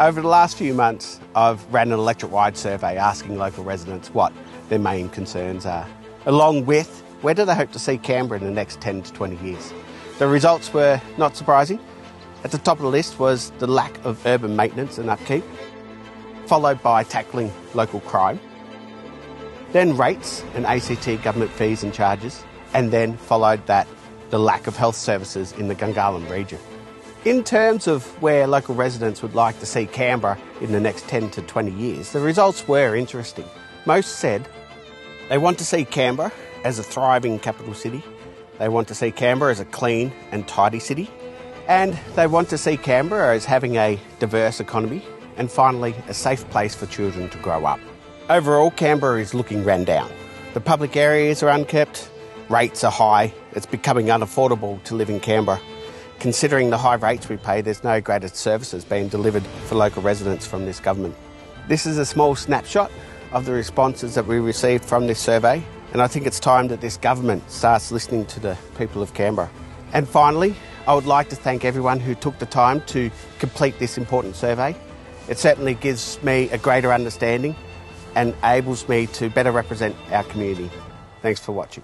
Over the last few months, I've ran an electorate wide survey asking local residents what their main concerns are, along with where do they hope to see Canberra in the next 10 to 20 years. The results were not surprising. At the top of the list was the lack of urban maintenance and upkeep, followed by tackling local crime, then rates and ACT government fees and charges, and then followed that the lack of health services in the Gungahlin region. In terms of where local residents would like to see Canberra in the next 10 to 20 years, the results were interesting. Most said they want to see Canberra as a thriving capital city, they want to see Canberra as a clean and tidy city, and they want to see Canberra as having a diverse economy, and finally, a safe place for children to grow up. Overall, Canberra is looking run down. The public areas are unkept, rates are high, it's becoming unaffordable to live in Canberra. Considering the high rates we pay, there's no greater services being delivered for local residents from this government. This is a small snapshot of the responses that we received from this survey, and I think it's time that this government starts listening to the people of Canberra. And finally, I would like to thank everyone who took the time to complete this important survey. It certainly gives me a greater understanding and enables me to better represent our community. Thanks for watching.